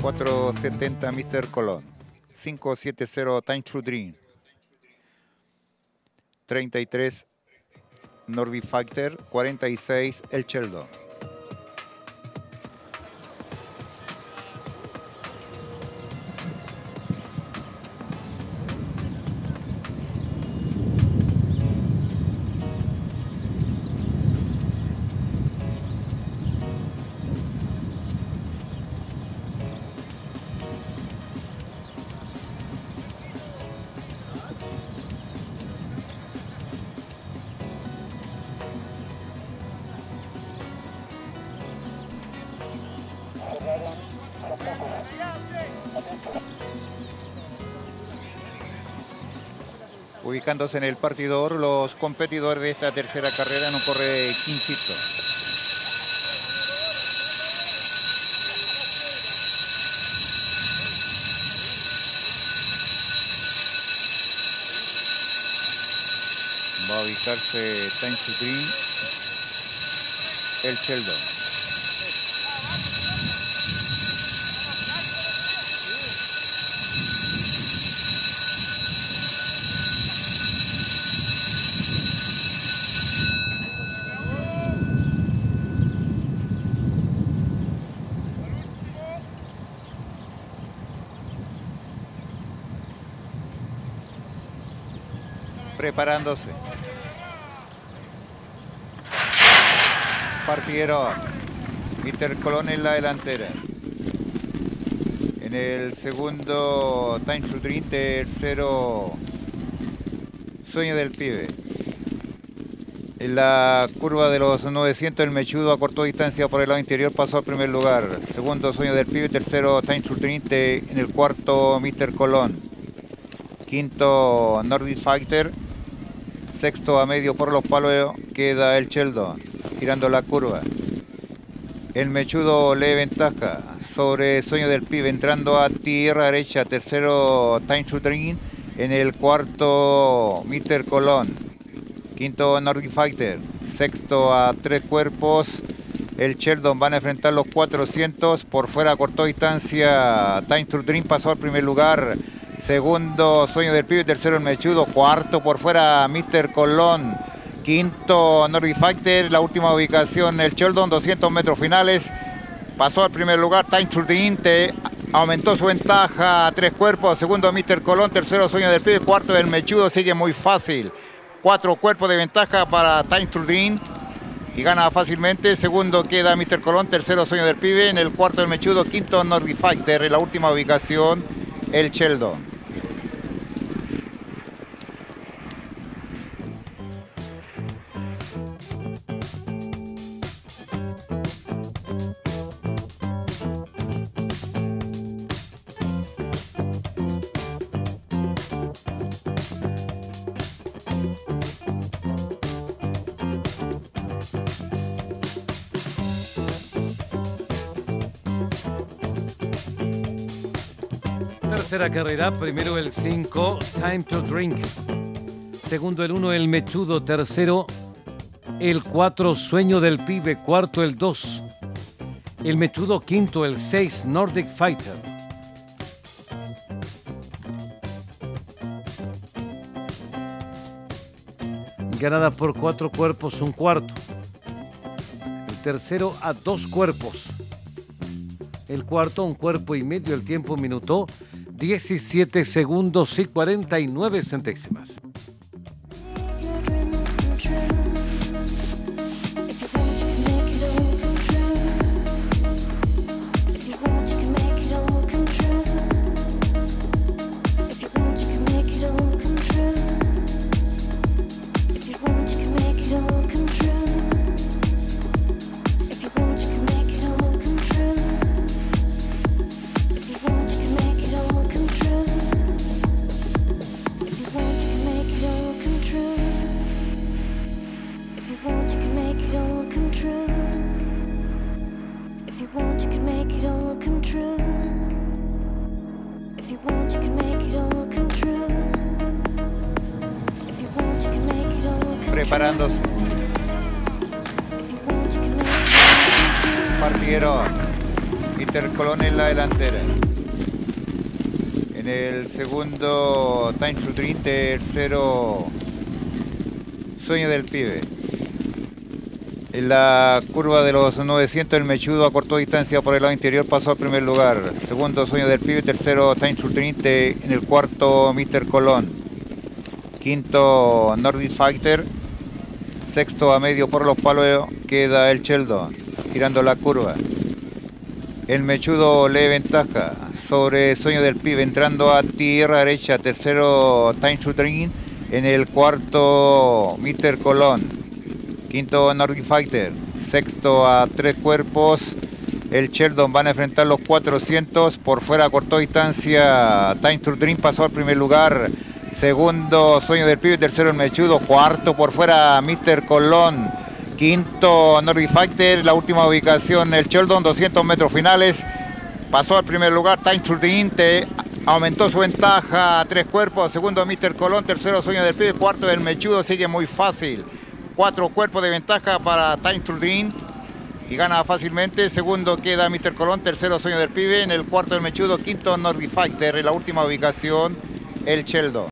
470 Mr. Colón. 570 Time True Dream. 33 Nordic Fighter. 46 El Sheldon. Ubicándose en el partidor, los competidores de esta tercera carrera no corre Quincito. Va a ubicarse Time to Green, el Sheldon. Preparándose. Partieron. Mr. Colón en la delantera. En el segundo Time to Dream, tercero Sueño del Pibe. En la curva de los 900 el Mechudo acortó distancia por el lado interior, pasó al primer lugar. Segundo Sueño del Pibe, tercero Time to Dream, en el cuarto Mr. Colón. Quinto Nordic Fighter, Sexto a medio por los palos queda el Sheldon, girando la curva. El Mechudo lee ventaja sobre Sueño del Pibe, entrando a tierra derecha. Tercero Time to Dream. En el cuarto Mr. Colón. Quinto Nordic Fighter. Sexto a tres cuerpos. El Sheldon van a enfrentar los 400. Por fuera cortó distancia. Time to Dream pasó al primer lugar. Segundo, Sueño del Pibe. Tercero, el Mechudo. Cuarto, por fuera, Mr. Colón. Quinto, Nordic Fighter. La última ubicación, el Sheldon, 200 metros finales. Pasó al primer lugar, Time to Te aumentó su ventaja a tres cuerpos. Segundo, Mr. Colón. Tercero, Sueño del Pibe. Cuarto, el Mechudo. Sigue muy fácil. Cuatro cuerpos de ventaja para Time to Dream. Y gana fácilmente. Segundo queda Mr. Colón. Tercero, Sueño del Pibe. En el cuarto, el Mechudo. Quinto, Nordic Fighter. En la última ubicación, el Sheldon. Tercera carrera, primero el 5, Time to Drink. Segundo el 1, el Mechudo. Tercero el 4, Sueño del Pibe. Cuarto el 2, el Mechudo. Quinto el 6, Nordic Fighter. Ganada por cuatro cuerpos, un cuarto. El tercero a dos cuerpos. El cuarto, un cuerpo y medio, el tiempo minuto 17 segundos y 49 centésimas. Preparándose. Partieron. Mr. Colón en la delantera. En el segundo, Time to Dream. Tercero, Sueño del Pibe. En la curva de los 900, el Mechudo a corto distancia por el lado interior pasó al primer lugar. Segundo, Sueño del Pibe. Tercero, Time to Dream. En el cuarto, Mr. Colón. Quinto, Nordic Fighter. Sexto a medio por los palos queda el Sheldon, girando la curva. El Mechudo lee ventaja sobre Sueño del Pibe, entrando a tierra derecha. Tercero, Time to Dream. En el cuarto, Mr. Colón. Quinto, Nordic Fighter. Sexto a tres cuerpos. El Sheldon van a enfrentar los 400. Por fuera cortó distancia. Time to Dream pasó al primer lugar. Segundo, Sueño del Pibe. Tercero, el Mechudo. Cuarto, por fuera, Mr. Colón. Quinto, Nordic Fighter. La última ubicación, el Sheldon. 200 metros finales. Pasó al primer lugar. Time to Dream. Aumentó su ventaja tres cuerpos. Segundo, Mr. Colón. Tercero, Sueño del Pibe. Cuarto, el Mechudo. Sigue muy fácil. Cuatro cuerpos de ventaja para Time to Dream. Y gana fácilmente. Segundo queda Mr. Colón. Tercero, Sueño del Pibe. En el cuarto, el Mechudo. Quinto, Nordic Fighter. En la última ubicación, el Sheldon.